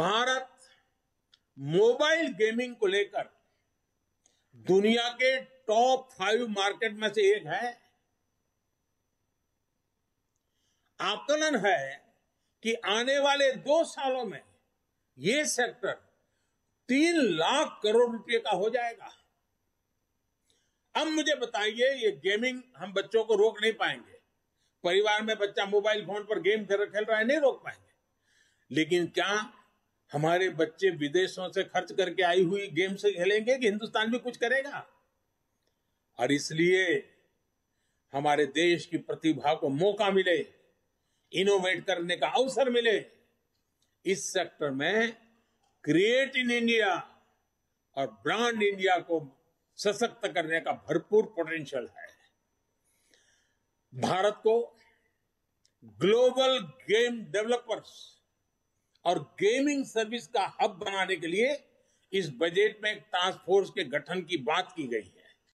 Bharat mobile gaming को लेकर दुनिया के टॉप फाइव मार्केट में से एक है। आकलन है कि आने वाले दो सालों में ये सेक्टर तीन लाख करोड़ रुपए का हो जाएगा। अब मुझे बताइए, ये गेमिंग हम बच्चों को रोक नहीं पाएँगे। परिवार में बच्चा मोबाइल फ़ोन पर गेम खेल रहा है, नहीं रोक पाएँगे। लेकिन क्या हमारे बच्चे विदेशों से खर्च करके आई हुई गेम से खेलेंगे कि हिंदुस्तान भी कुछ करेगा? और इसलिए हमारे देश की प्रतिभा को मौका मिले इनोवेट करने का अवसर मिले। इस सेक्टर में क्रिएट इन इंडिया और ब्रांड इंडिया को सशक्त करने का भरपूर पोटेंशियल है। भारत को ग्लोबल गेम डेवलपर्स और गेमिंग सर्विस का हब बनाने के लिए इस बजट में टास्क फोर्स के गठन की बात की गई है।